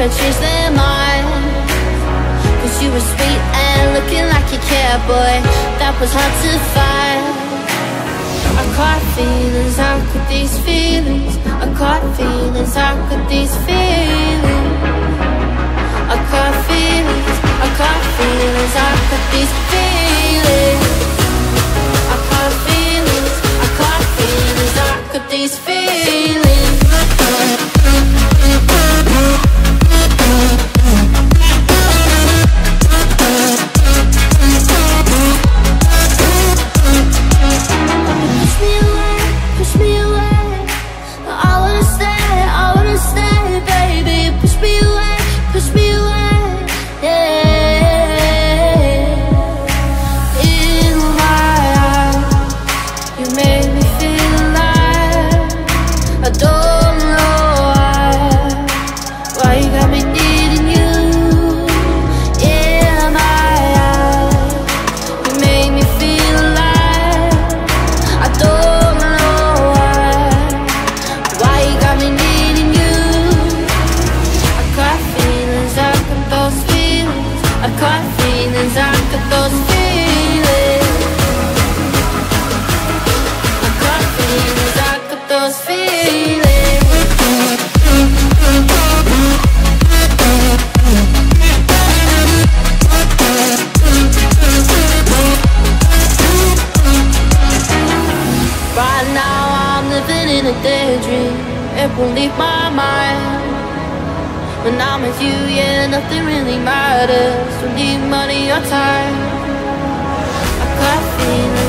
I changed their mind Cause you were sweet and looking like you cared, boy That was hard to find. I caught feelings, how could these feelings? I caught feelings, how could these feelings? I caught feelings, I caught feelings, how could these feelings? I caught feelings, I caught feelings, how could these feelings Bye. A daydream It won't leave my mind. When I'm with you, yeah, nothing really matters. Don't need money or time. I got feelings,